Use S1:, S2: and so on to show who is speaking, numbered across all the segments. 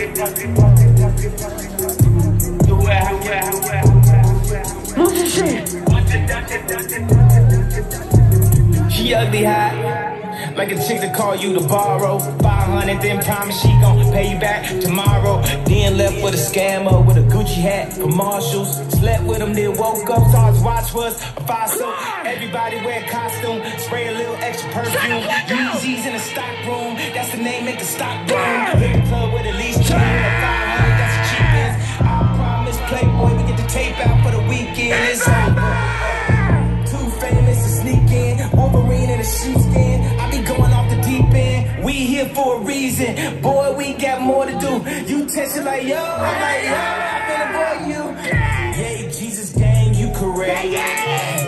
S1: She ugly hot. Like a chick to call you to borrow 500 then promise she gon' pay you back tomorrow. Then left with a scammer with a Gucci hat from Marshalls. Slept with him then woke up, saw his watch was a fossil Everybody wear costume, spray a little extra perfume. Yeezys in the stock room, that's the name, make the stock boom Hit the club with at least 200 here for a reason. Boy, we got more to do. You test it like, yo, I'm like, yo, I feel avoid you. Yeah, Jesus gang, you correct.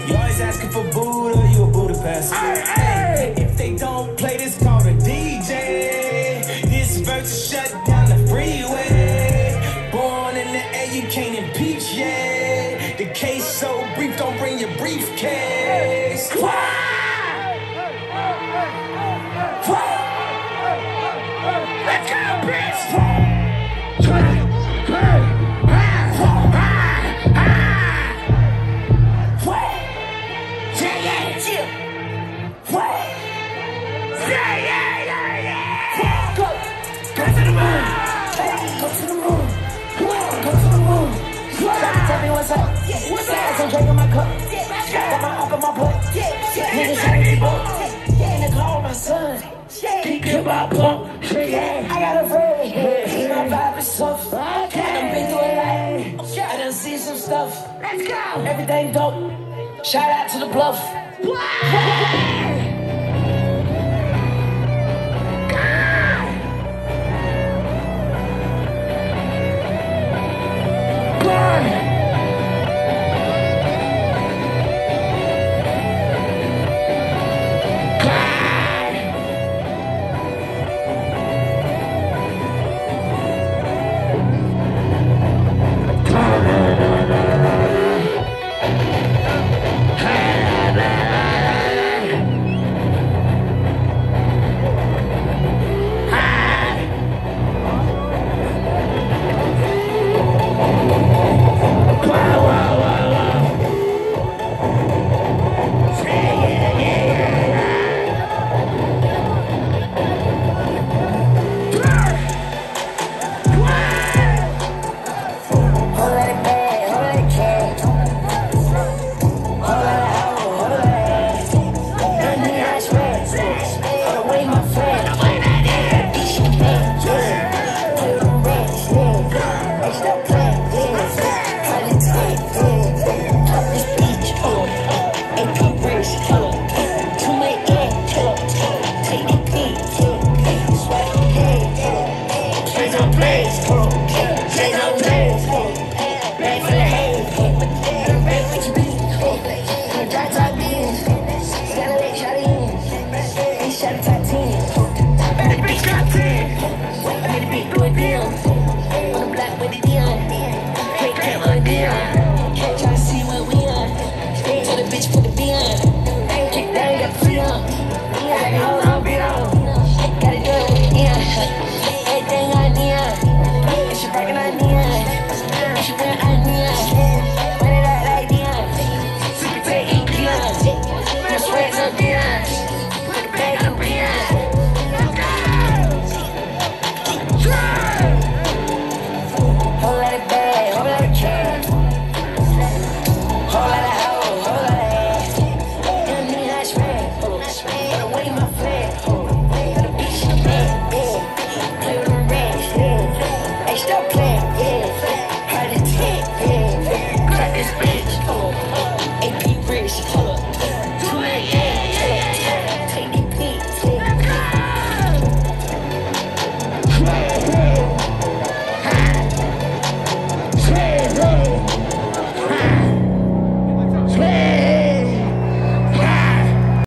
S1: You always asking for Buddha, you a Budapest. Hey, if they don't play this, call the DJ. This verse shut down the freeway. Born in the air, you can't impeach, yeah. The case so brief, don't bring your briefcase.
S2: Some drink in my cup. Got my up in my butt. Niggas trying to keep up. In the car with my son. Keep hop pump. I got a friend. My vibe is tough. I done been through a lot. I done seen some stuff. Let's go. Everything dope. Shout out to the bluff. Everything I need, she breaking I need, wear I.